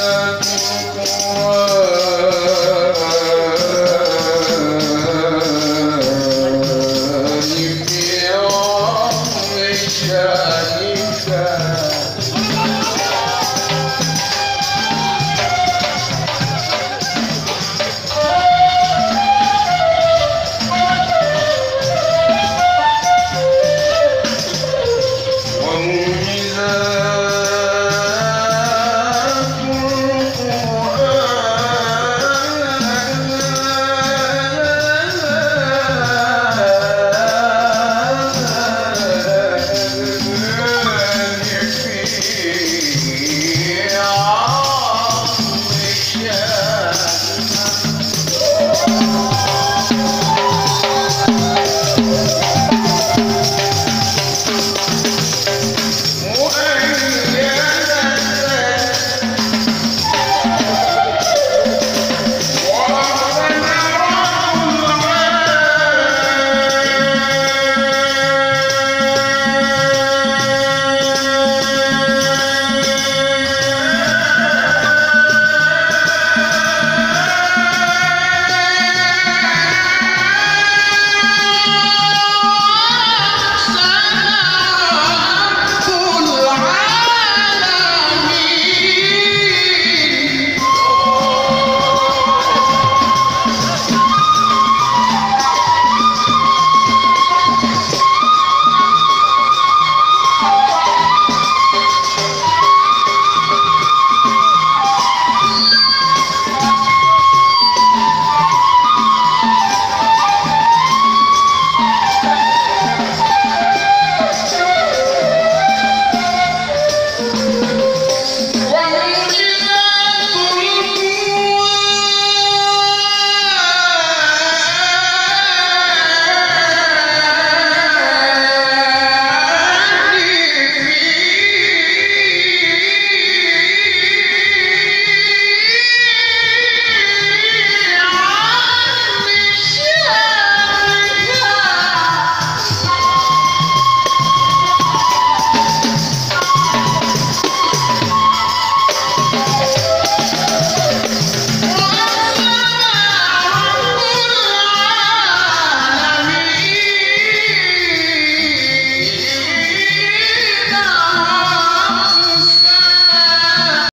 serve.